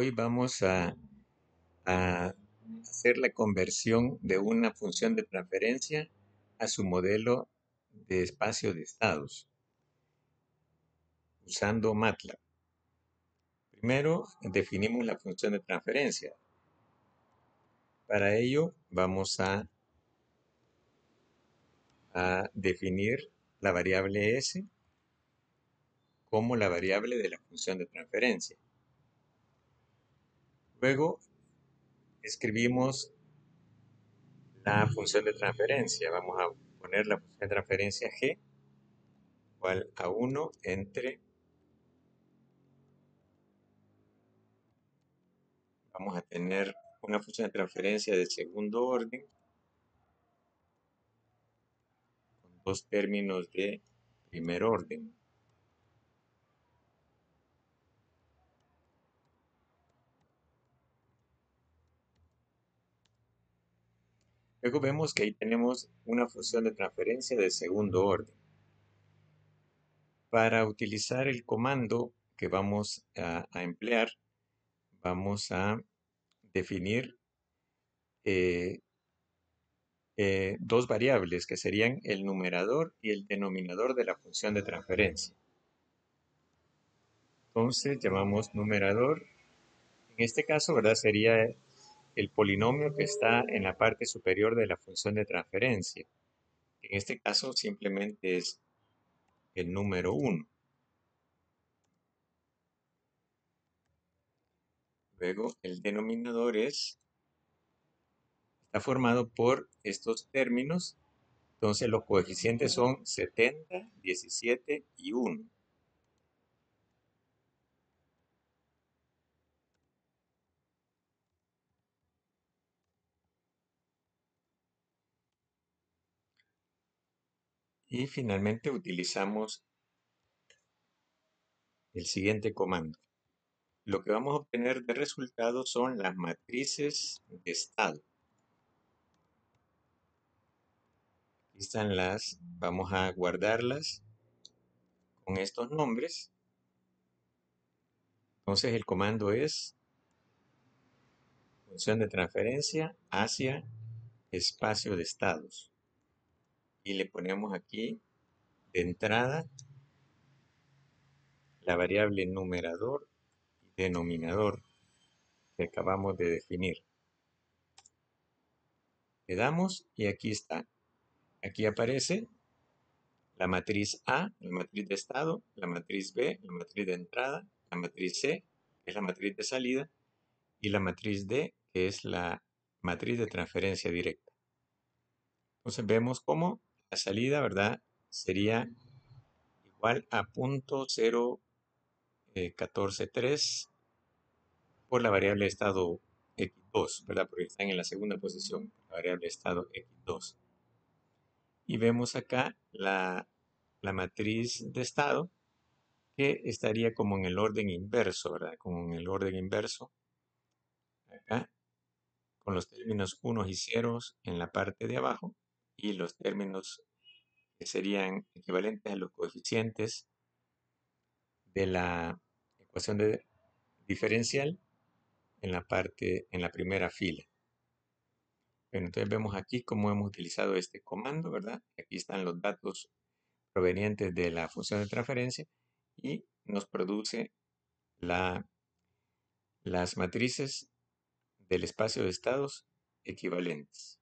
Hoy vamos a, hacer la conversión de una función de transferencia a su modelo de espacio de estados usando MATLAB. Primero definimos la función de transferencia. Para ello vamos a definir la variable s como la variable de la función de transferencia. Luego escribimos la función de transferencia. Vamos a poner la función de transferencia g igual a 1 entre vamos a tener una función de transferencia de segundo orden con dos términos de primer orden. Luego vemos que ahí tenemos una función de transferencia de segundo orden. Para utilizar el comando que vamos a, emplear, vamos a definir eh, eh, dos variables que serían el numerador y el denominador de la función de transferencia. Entonces llamamos numerador. En este caso, ¿verdad? Sería el polinomio que está en la parte superior de la función de transferencia. En este caso simplemente es el número 1. Luego el denominador es, está formado por estos términos. Entonces los coeficientes son 70, 17 y 1. Y finalmente utilizamos el siguiente comando. Lo que vamos a obtener de resultado son las matrices de estado. Aquí están las, vamos a guardarlas con estos nombres. Entonces el comando es función de transferencia hacia espacio de estados y le ponemos aquí de entrada la variable numerador y denominador que acabamos de definir. Le damos y aquí está. Aquí aparece la matriz A, la matriz de estado, la matriz B, la matriz de entrada, la matriz C, que es la matriz de salida, y la matriz D, que es la matriz de transferencia directa. Entonces vemos cómo la salida, ¿verdad? Sería igual a punto eh, por la variable estado x2, ¿verdad? Porque están en la segunda posición, la variable estado x2. Y vemos acá la, la matriz de estado que estaría como en el orden inverso, ¿verdad? Como en el orden inverso. Acá, con los términos unos y ceros en la parte de abajo y los términos que serían equivalentes a los coeficientes de la ecuación de diferencial en la parte, en la primera fila. Bueno, entonces vemos aquí cómo hemos utilizado este comando, ¿verdad? Aquí están los datos provenientes de la función de transferencia y nos produce la, las matrices del espacio de estados equivalentes.